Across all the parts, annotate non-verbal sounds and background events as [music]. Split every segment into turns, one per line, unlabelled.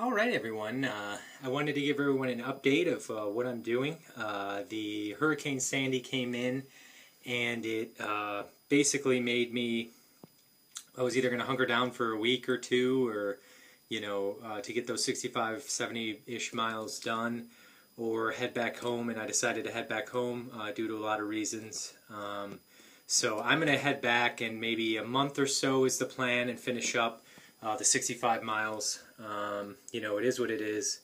All right, everyone. Uh, I wanted to give everyone an update of uh, what I'm doing. Uh, the Hurricane Sandy came in, and it uh, basically made me. I was either going to hunker down for a week or two, or you know, uh, to get those 65, 70-ish miles done, or head back home. And I decided to head back home uh, due to a lot of reasons. Um, so I'm going to head back, and maybe a month or so is the plan, and finish up uh, the 65 miles. Um, you know, it is what it is.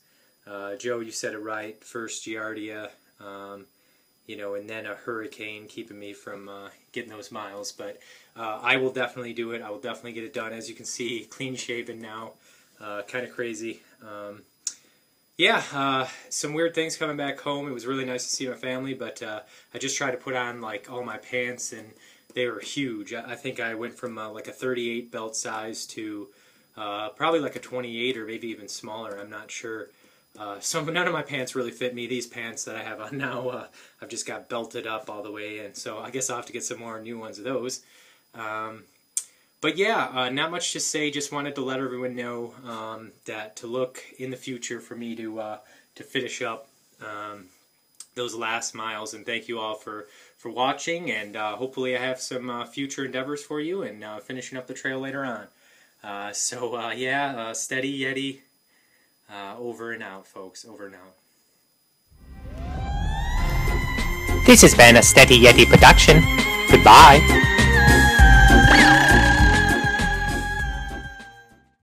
Uh, Joe, you said it right. First Giardia, um, you know, and then a hurricane keeping me from uh, getting those miles. But uh, I will definitely do it. I will definitely get it done. As you can see, [laughs] clean shaven now. Uh, kind of crazy. Um, yeah, uh, some weird things coming back home. It was really nice to see my family, but I just tried to put on like all my pants and they were huge. I think I went from like a 38 belt size to uh, probably like a 28 or maybe even smaller. I'm not sure. Uh, so [laughs] none of my pants really fit me. These pants that I have on [laughs] now, uh, I've just got belted up all the way in. So I guess I'll have to get some more new ones of those. Um, but yeah, uh, not much to say. Just wanted to let everyone know um, that to look in the future for me to uh, to finish up um, those last miles. And thank you all for for watching. And uh, hopefully, I have some future endeavors for you and finishing up the trail later on. Uh, so uh, yeah, uh, steady Yeti. Uh, over and out, folks. Over and out.
This has been a Steady Yeti production. Goodbye.